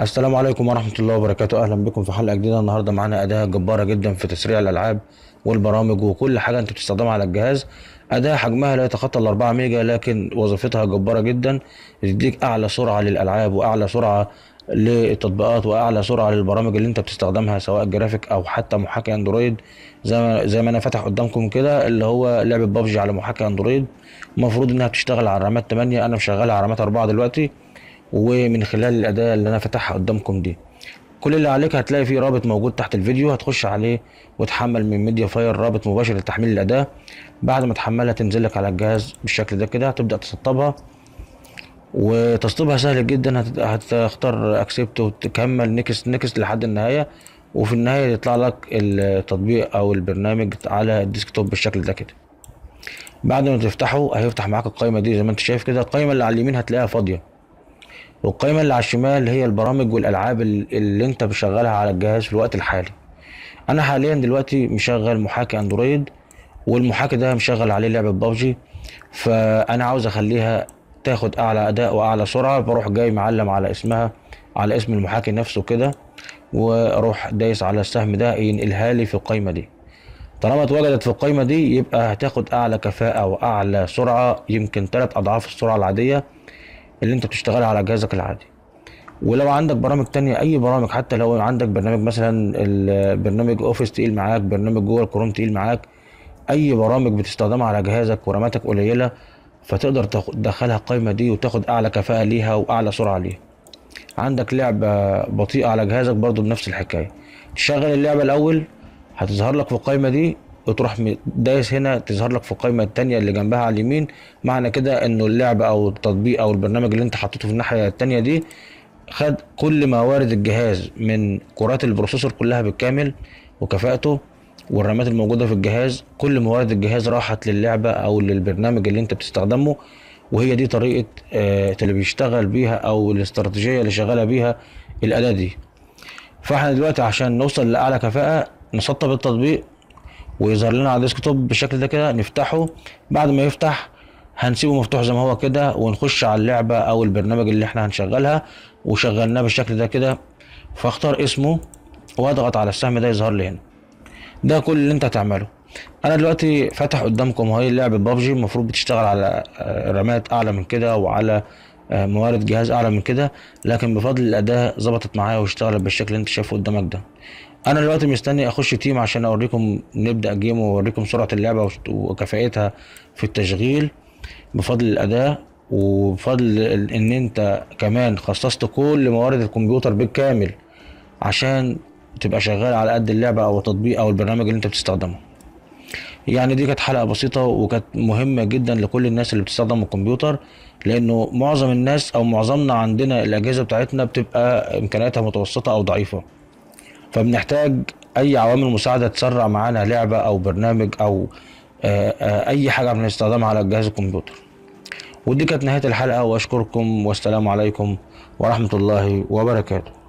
السلام عليكم ورحمة الله وبركاته. أهلا بكم في حلقة جديدة. النهاردة معانا أداة جبارة جدا في تسريع الألعاب والبرامج وكل حاجة أنت بتستخدمها على الجهاز. أداة حجمها لا يتخطى ال 4 ميجا لكن وظيفتها جبارة جدا. بتديك أعلى سرعة للألعاب وأعلى سرعة للتطبيقات وأعلى سرعة للبرامج اللي أنت بتستخدمها سواء جرافيك أو حتى محاكي أندرويد. زي ما زي ما أنا فاتح قدامكم كده اللي هو لعبة بابجي على محاكي أندرويد. المفروض إنها بتشتغل على رامات 8 أنا مشغلها على رامات 4 دلوقتي. ومن خلال الأداة اللي أنا فاتحها قدامكم دي. كل اللي عليك هتلاقي فيه رابط موجود تحت الفيديو هتخش عليه وتحمل من ميديا فاير رابط مباشر لتحميل الأداة. بعد ما تحملها تنزل لك على الجهاز بالشكل ده كده هتبدأ تسطبها. وتسطيبها سهل جدا هت- هتختار accept وتكمل next next لحد النهاية. وفي النهاية يطلع لك التطبيق أو البرنامج على ال desktop بالشكل ده كده. بعد ما تفتحه هيفتح معاك القائمه دي زي ما أنت شايف كده. القائمه اللي على اليمين هتلاقيها فاضية. والقائمة اللي على الشمال هي البرامج والألعاب ال- اللي أنت بشغلها على الجهاز في الوقت الحالي. أنا حاليا دلوقتي مشغل محاكي أندرويد والمحاكي ده مشغل عليه لعبة بابجي فأنا عاوز أخليها تاخد أعلى أداء وأعلى سرعة بروح جاي معلم على اسمها على اسم المحاكي نفسه كده وأروح دايس على السهم ده ينقلها لي في القائمة دي. طالما اتوجدت في القائمة دي يبقى هتاخد أعلى كفاءة وأعلى سرعة يمكن ثلاث أضعاف السرعة العادية اللي أنت بتشتغلها على جهازك العادي. ولو عندك برامج تانية أي برامج حتى لو عندك برنامج مثلا البرنامج Office تقيل معاك برنامج Google Chrome تقيل معاك أي برامج بتستخدمها على جهازك وراماتك قليلة فتقدر تدخلها القائمه دي وتاخد أعلى كفاءة ليها وأعلى سرعة ليها عندك لعبة بطيئة على جهازك برضو بنفس الحكاية تشغل اللعبة الأول هتظهر لك في القائمه دي وتروح دايس هنا تظهر لك في القائمة التانية اللي جنبها على اليمين. معنى كده إنه اللعبه أو التطبيق أو البرنامج اللي أنت حطيته في الناحية التانية دي خد كل موارد الجهاز من كورات ال processor كلها بالكامل وكفاءته والرامات الموجودة في الجهاز. كل موارد الجهاز راحت للعبة أو للبرنامج اللي أنت بتستخدمه وهي دي طريقة آه اللي بيشتغل بيها أو الاستراتيجية اللي شغالة بيها الاداه دي. فإحنا دلوقتي عشان نوصل لأعلى كفاءة نسطب التطبيق ويظهر لنا على الديسكتوب بالشكل ده كده نفتحه. بعد ما يفتح هنسيبه مفتوح زي ما هو كده ونخش على اللعبة أو البرنامج اللي إحنا هنشغلها. وشغلناه بالشكل ده كده فاختار اسمه واضغط على السهم ده يظهر لي هنا. ده كل اللي أنت هتعمله. أنا دلوقتي فاتح قدامكم اهي لعبة بابجي المفروض بتشتغل على آه، رامات أعلى من كده وعلى موارد جهاز أعلى من كده لكن بفضل الأداة ظبطت معايا واشتغلت بالشكل اللي أنت شايفه قدامك ده. أنا دلوقتي مستني أخش تيم عشان أوريكم نبدأ جيم وأوريكم سرعة اللعبة وكفاءتها في التشغيل. بفضل الأداة وبفضل إن أنت كمان خصصت كل موارد الكمبيوتر بالكامل عشان تبقى شغال على قد اللعبة أو التطبيق أو البرنامج اللي أنت بتستخدمه. يعني دي كانت حلقة بسيطة وكانت مهمة جدا لكل الناس اللي بتستخدم الكمبيوتر لأنه معظم الناس أو معظمنا عندنا الأجهزة بتاعتنا بتبقى إمكانياتها متوسطة أو ضعيفة. فبنحتاج أي عوامل مساعدة تسرع معانا لعبة أو برنامج أو آه، آه، أي حاجة بنستخدمها على جهاز الكمبيوتر. ودي كانت نهاية الحلقة وأشكركم والسلام عليكم ورحمة الله وبركاته.